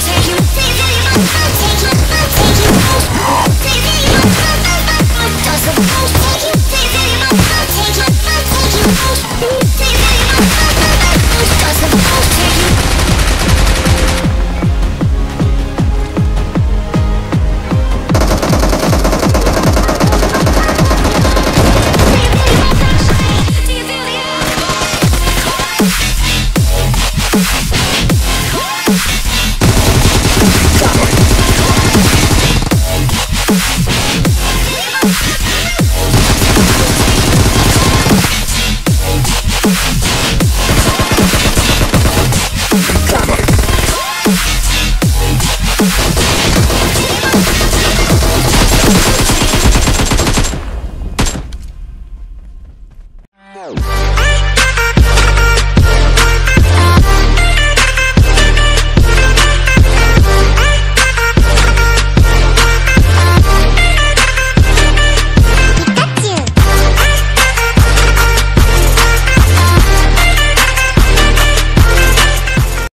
Take